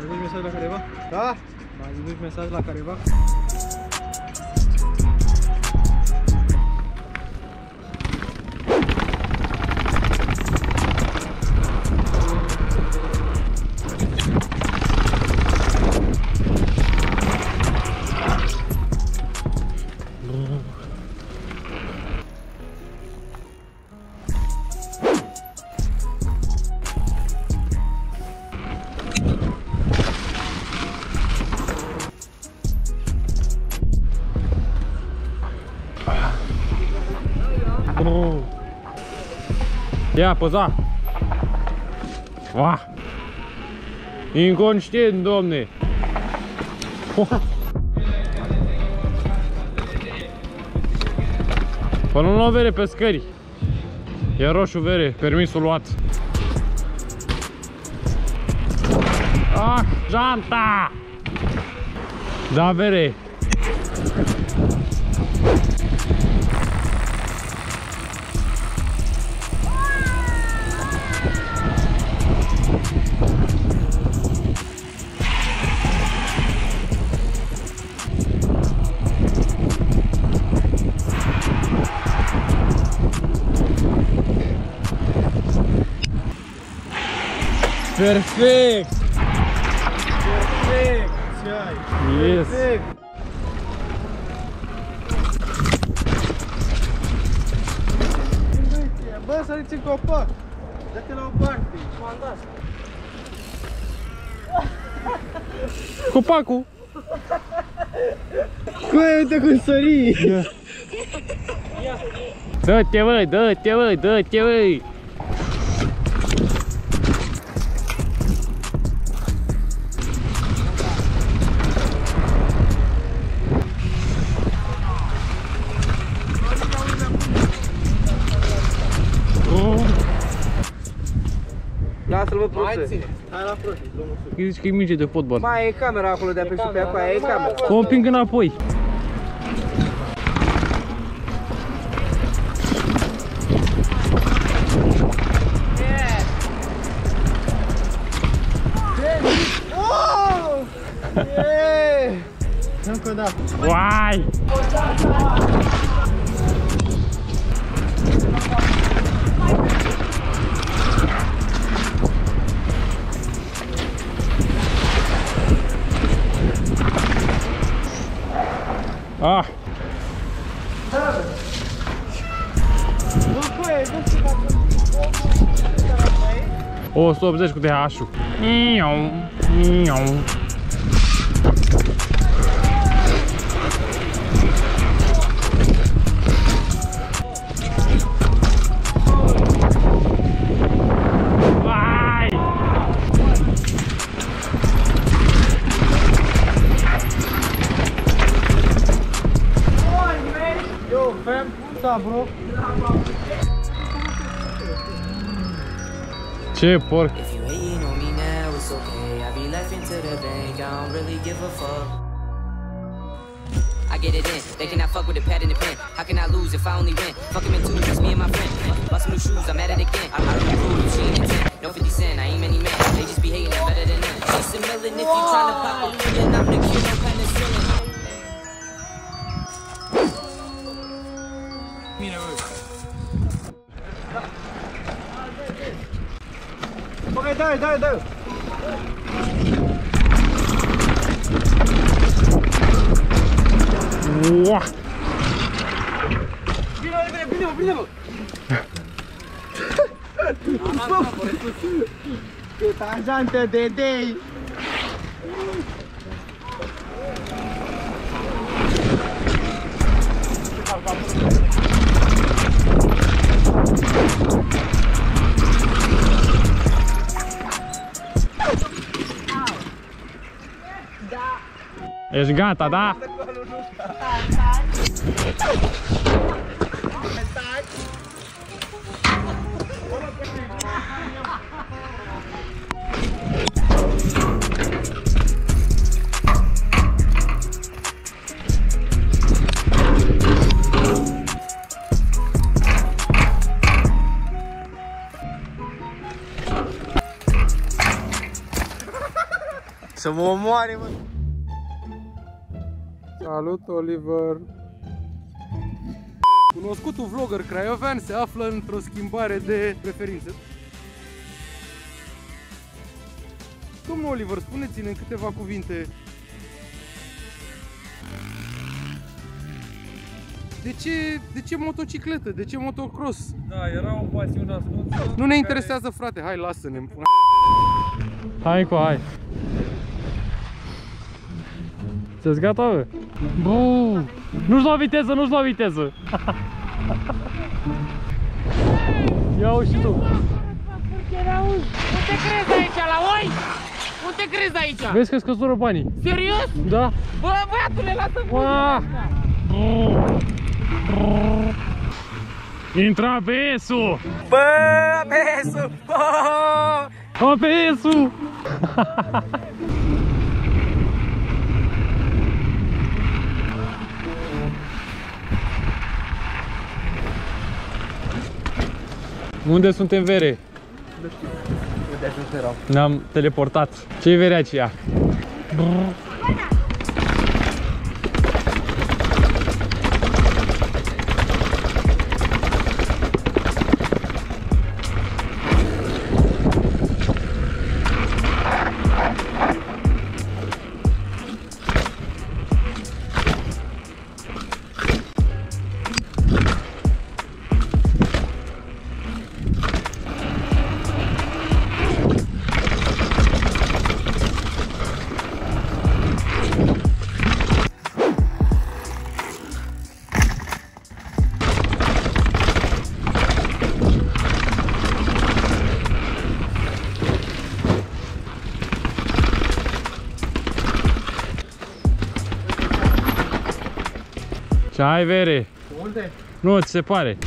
Mai duci mesaj la careva? Da? Mai duci mesaj la careva? Oh. Ia, poza! Ua! Inconștient, domne! Oh. Până nu o vere pe scări. E roșu vere, permisul luat. Ah, janta! Da, vere! Perfect! Perfect! Ce ai? Yes! Perfect! Bă, săriți în copac! Dă-te la o parte! Mandați! Copacul! Băi, uite cum sări! Dă-te, băi, dă-te, băi, dă-te, băi! Lasă-l bă prostă. Hai la prost, domnul Sub. Zici că e minge de fotbal. Mai e camera acolo de-a pe sub, pe acolo, e camera. Cu un ping înapoi. Încă da. Uai! Ah. Nada. Foi, o Oh, estou a que com o racho. Nhão, nhão. What's up, bro? Ce porc! If you hating on me now, it's okay. I be laughing to the bank. I don't really give a fuck. I get it in. They cannot fuck with the pad and the pen. How can I lose if I only win? Fuck him in two, just me and my friend. Bust some new shoes, I'm at it again. I, I don't improve, she ain't intent. No 50 cent, I ain't many men. They just be hating, I'm better than them. Chase a million if you tryna pop a million. I'm the king dai, dai, dai. Uah! Bine, bine, bine, bine, bă. Cât ajantă de dei! Ești Resgata, tá dá? Semua muat Salut, Oliver! Cunoscutul vlogger craiovean se află într-o schimbare de preferințe. Domnul Oliver, spuneți-ne în câteva cuvinte De ce, de ce motocicletă? De ce motocross? Da, era un pasiune ascunsă. Nu ne interesează, frate. Hai, lasă-ne. în pula. Hai cu hai. Sunteți gata, bă? Buu! Nu-și lua viteză, nu-și lua viteză! Ia-o și tu! Unde crezi aici, la oi? Unde crezi aici? Vezi că scăzură banii? Serios? Da? Bă, băiatule, lasă Ua! Intra ABS-ul! Bă, ABS-ul! Oh! ABS-ul! Unde suntem vere? Unde ajuns erau? Ne-am teleportat. Ce-i verea aceea? Ce ai vere? Unde? Nu, ți se pare.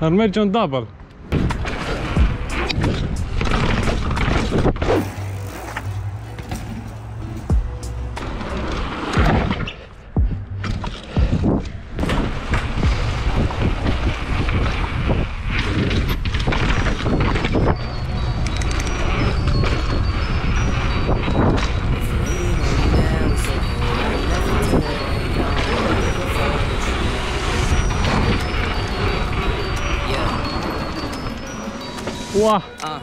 Ar merge un double. Ua! Uh,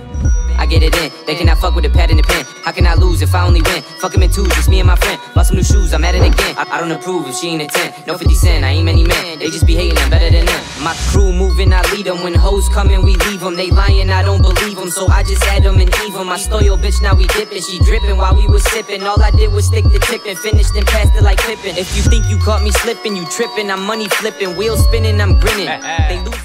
I get it in. They cannot fuck with the pad and the pen. How can I lose if I only win? Fuck him in twos, it's me and my friend. Bought some new shoes, I'm at it again. I, I don't approve if she ain't a 10. No 50 cent, I ain't many men. They just be hating, I'm better than them. My crew moving, I lead them. When hoes coming, we leave them. They lying, I don't believe them. So I just add them and leave them. I stole your bitch, now we dipping. She dripping while we was sipping. All I did was stick the tip and finished and passed it like Pippin. If you think you caught me slipping, you tripping. I'm money flipping, wheels spinning, I'm grinning. They lose